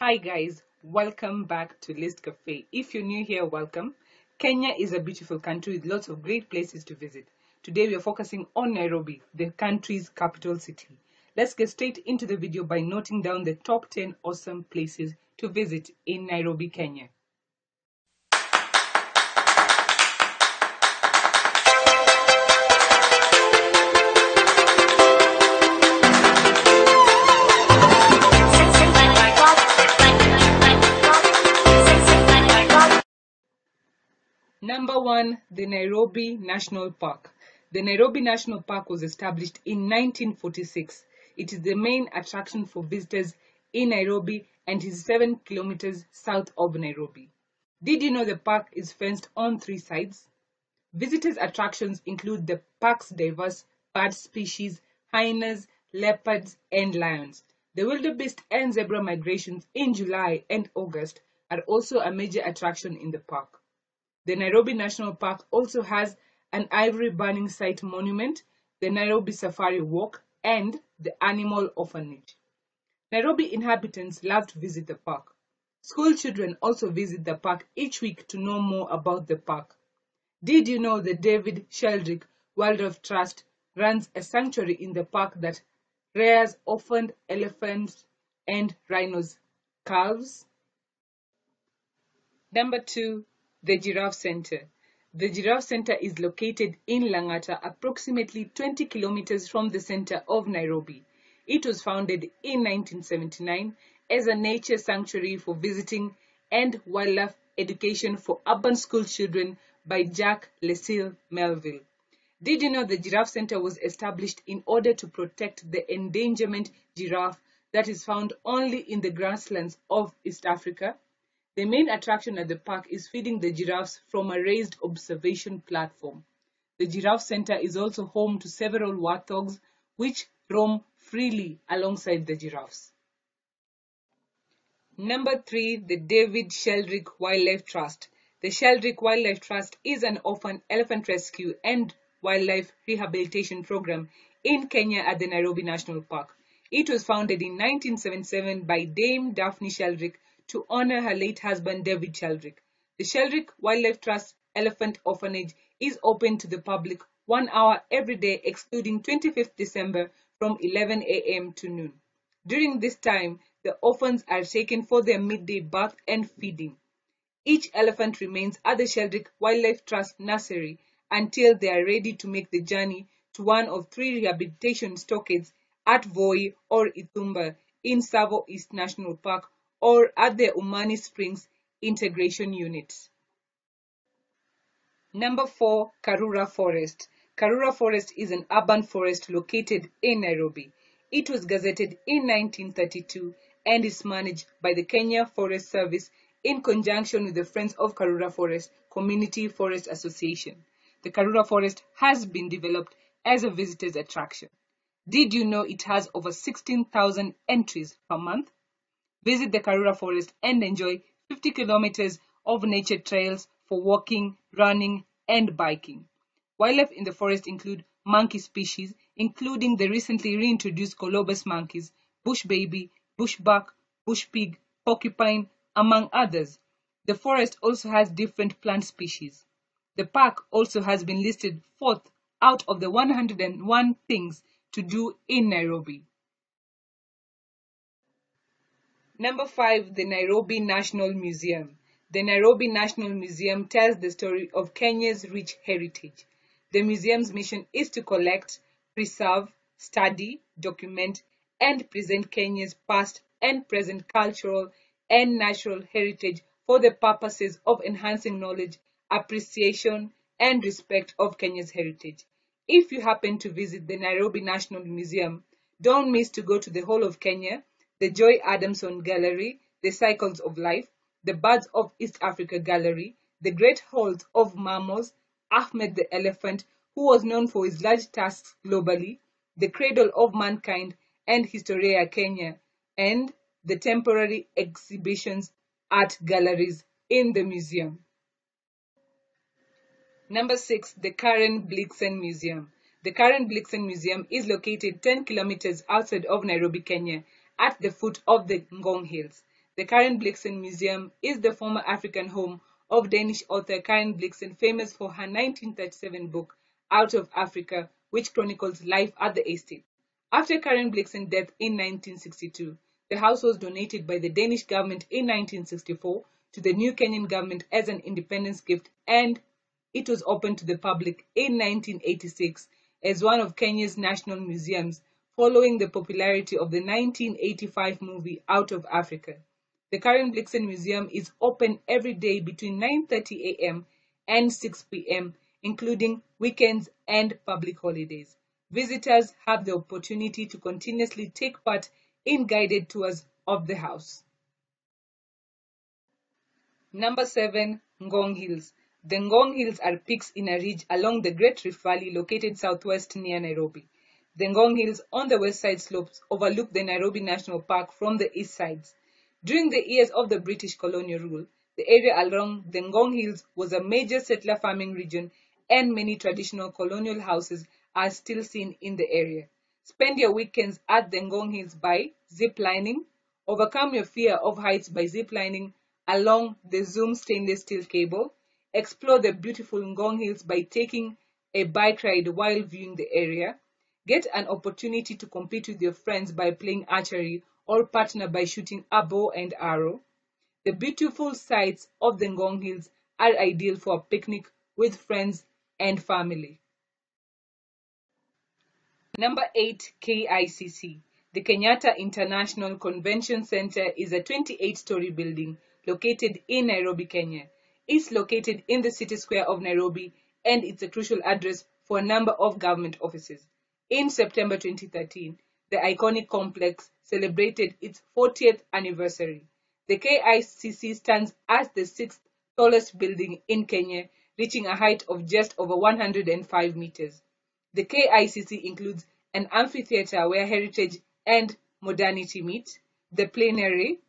Hi guys, welcome back to List Cafe. If you're new here, welcome. Kenya is a beautiful country with lots of great places to visit. Today we are focusing on Nairobi, the country's capital city. Let's get straight into the video by noting down the top 10 awesome places to visit in Nairobi, Kenya. Nairobi National Park. The Nairobi National Park was established in 1946. It is the main attraction for visitors in Nairobi and is 7 kilometers south of Nairobi. Did you know the park is fenced on three sides? Visitors' attractions include the park's diverse bird species, hyenas, leopards, and lions. The wildebeest and zebra migrations in July and August are also a major attraction in the park. The Nairobi National Park also has an ivory burning site monument, the Nairobi Safari Walk, and the Animal Orphanage. Nairobi inhabitants love to visit the park. School children also visit the park each week to know more about the park. Did you know the David Sheldrick Wildlife Trust runs a sanctuary in the park that rears orphaned elephants and rhinos calves? Number two, the Giraffe Center. The Giraffe Center is located in Langata, approximately 20 kilometers from the center of Nairobi. It was founded in 1979 as a nature sanctuary for visiting and wildlife education for urban school children by Jack Leslie Melville. Did you know the Giraffe Center was established in order to protect the endangerment giraffe that is found only in the grasslands of East Africa? The main attraction at the park is feeding the giraffes from a raised observation platform. The Giraffe Center is also home to several warthogs which roam freely alongside the giraffes. Number three, the David Sheldrick Wildlife Trust. The Sheldrick Wildlife Trust is an orphan elephant rescue and wildlife rehabilitation program in Kenya at the Nairobi National Park. It was founded in 1977 by Dame Daphne Sheldrick to honor her late husband David Sheldrick. The Sheldrick Wildlife Trust Elephant Orphanage is open to the public one hour every day excluding 25th December from 11 a.m. to noon. During this time, the orphans are taken for their midday bath and feeding. Each elephant remains at the Sheldrick Wildlife Trust nursery until they are ready to make the journey to one of three rehabilitation stockades at Voi or Ithumba in Tsavo East National Park or at the Umani Springs Integration Unit. Number 4. Karura Forest. Karura Forest is an urban forest located in Nairobi. It was gazetted in 1932 and is managed by the Kenya Forest Service in conjunction with the Friends of Karura Forest Community Forest Association. The Karura Forest has been developed as a visitor's attraction. Did you know it has over 16,000 entries per month? Visit the Karura Forest and enjoy 50 kilometers of nature trails for walking, running, and biking. Wildlife in the forest include monkey species, including the recently reintroduced colobus monkeys, bush baby, bushbuck, bush pig, porcupine, among others. The forest also has different plant species. The park also has been listed fourth out of the 101 things to do in Nairobi. Number 5. The Nairobi National Museum. The Nairobi National Museum tells the story of Kenya's rich heritage. The museum's mission is to collect, preserve, study, document, and present Kenya's past and present cultural and natural heritage for the purposes of enhancing knowledge, appreciation, and respect of Kenya's heritage. If you happen to visit the Nairobi National Museum, don't miss to go to the Hall of Kenya, the Joy Adamson Gallery, the Cycles of Life, the Birds of East Africa Gallery, the Great Halls of Mammals, Ahmed the Elephant, who was known for his large tusks globally, the Cradle of Mankind, and Historia Kenya, and the temporary exhibitions art galleries in the museum. Number 6. The Karen Blixen Museum. The Karen Blixen Museum is located 10 kilometers outside of Nairobi, Kenya, at the foot of the Ngong Hills. The Karen Blixen Museum is the former African home of Danish author Karen Blixen, famous for her 1937 book, Out of Africa, which chronicles life at the estate. After Karen Blixen's death in 1962, the house was donated by the Danish government in 1964 to the new Kenyan government as an independence gift and it was opened to the public in 1986 as one of Kenya's national museums following the popularity of the 1985 movie Out of Africa. The Karen Blixen Museum is open every day between 9.30 a.m. and 6 p.m., including weekends and public holidays. Visitors have the opportunity to continuously take part in guided tours of the house. Number 7. Ngong Hills. The Ngong Hills are peaks in a ridge along the Great Rift Valley located southwest near Nairobi. The Ngong Hills on the west side slopes overlook the Nairobi National Park from the east sides. During the years of the British colonial rule, the area along the Ngong Hills was a major settler farming region and many traditional colonial houses are still seen in the area. Spend your weekends at the Ngong Hills by zip lining. Overcome your fear of heights by zip lining along the Zoom stainless steel cable. Explore the beautiful Ngong Hills by taking a bike ride while viewing the area. Get an opportunity to compete with your friends by playing archery or partner by shooting a bow and arrow. The beautiful sights of the Ngong Hills are ideal for a picnic with friends and family. Number 8 KICC. The Kenyatta International Convention Center is a 28 story building located in Nairobi, Kenya. It's located in the city square of Nairobi and it's a crucial address for a number of government offices. In September 2013, the iconic complex celebrated its 40th anniversary. The KICC stands as the sixth tallest building in Kenya, reaching a height of just over 105 meters. The KICC includes an amphitheater where heritage and modernity meet, the plenary,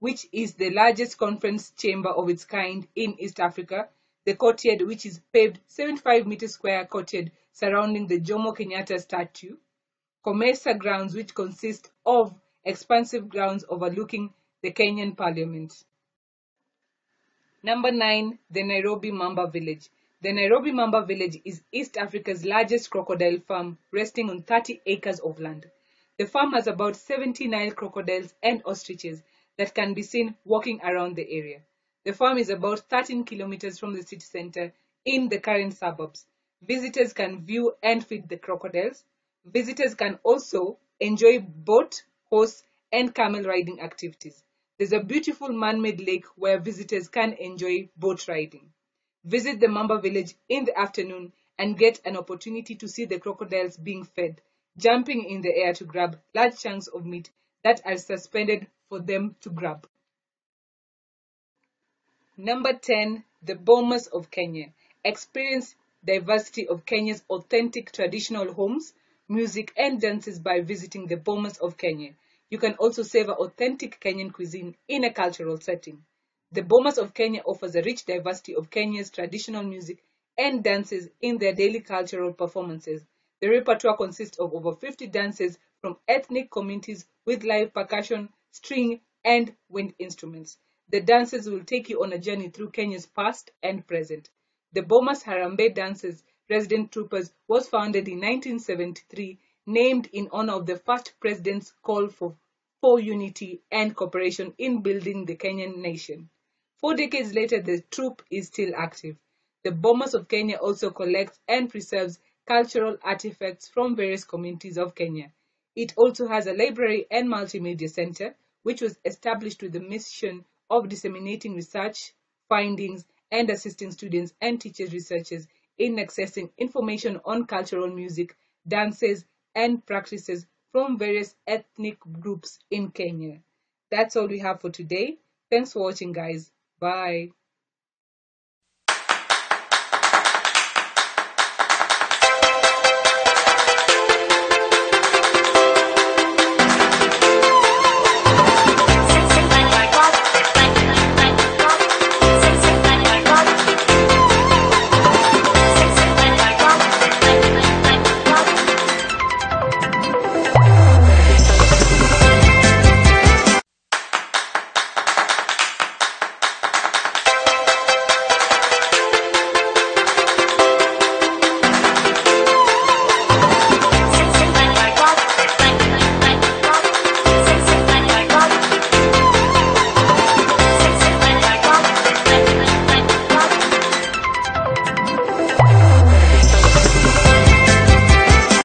which is the largest conference chamber of its kind in East Africa, the courtyard, which is paved 75 meter square courtyard surrounding the Jomo Kenyatta statue, Comesa grounds, which consist of expansive grounds overlooking the Kenyan parliament. Number 9. The Nairobi Mamba Village. The Nairobi Mamba Village is East Africa's largest crocodile farm, resting on 30 acres of land. The farm has about 70 Nile crocodiles and ostriches that can be seen walking around the area. The farm is about 13 kilometers from the city center in the Karen suburbs. Visitors can view and feed the crocodiles. Visitors can also enjoy boat, horse, and camel riding activities. There's a beautiful man-made lake where visitors can enjoy boat riding. Visit the Mamba village in the afternoon and get an opportunity to see the crocodiles being fed, jumping in the air to grab large chunks of meat that are suspended for them to grab. Number 10. The Bomas of Kenya. Experience diversity of Kenya's authentic traditional homes, music, and dances by visiting the Bomas of Kenya. You can also savor authentic Kenyan cuisine in a cultural setting. The Bomas of Kenya offers a rich diversity of Kenya's traditional music and dances in their daily cultural performances. The repertoire consists of over 50 dances from ethnic communities with live percussion, string, and wind instruments. The dances will take you on a journey through Kenya's past and present. The Bomas Harambee Dances Resident Troopers was founded in 1973, named in honor of the first president's call for, for unity and cooperation in building the Kenyan nation. Four decades later, the troop is still active. The Bomas of Kenya also collects and preserves cultural artifacts from various communities of Kenya. It also has a library and multimedia center, which was established with the mission of disseminating research findings and assisting students and teachers researchers in accessing information on cultural music, dances, and practices from various ethnic groups in Kenya. That's all we have for today. Thanks for watching, guys. Bye.